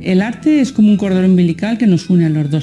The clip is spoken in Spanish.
El arte es como un cordón umbilical que nos une a los dos.